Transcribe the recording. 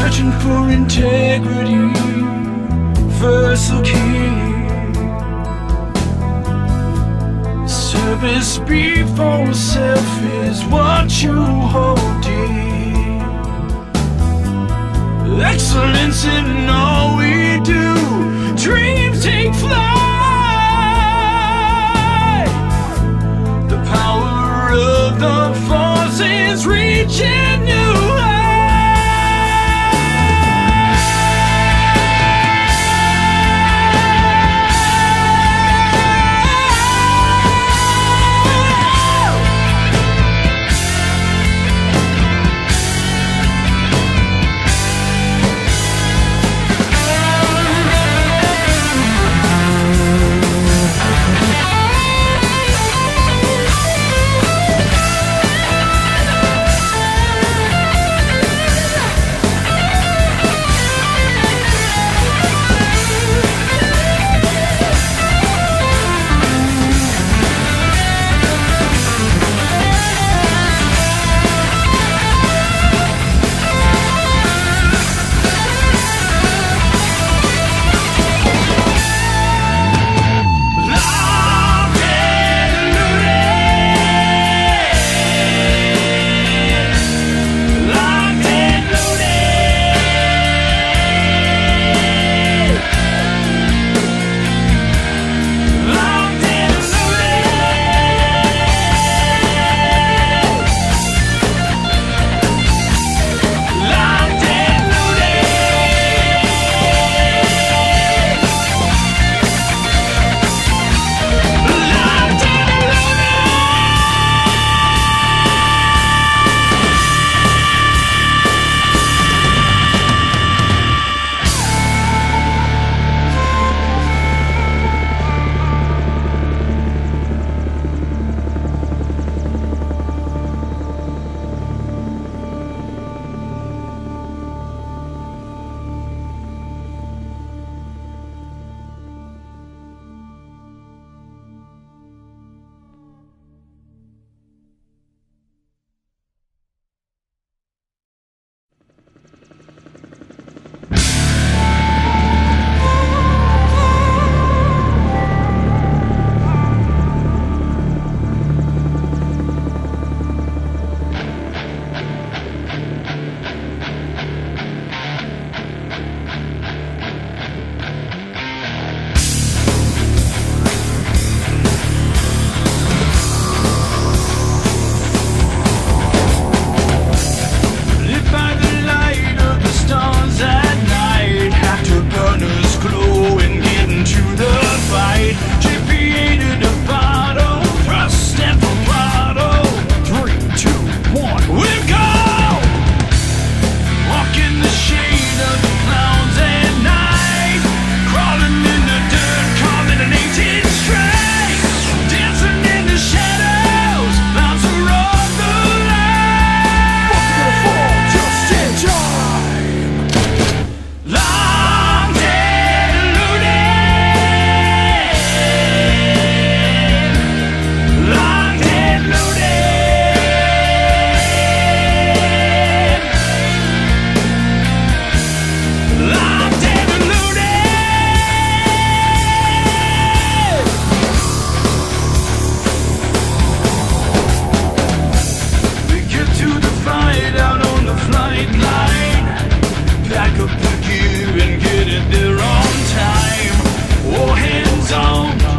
passion for integrity, first key. Service before self is what you hold dear. Excellence in all at the wrong time. All hands on.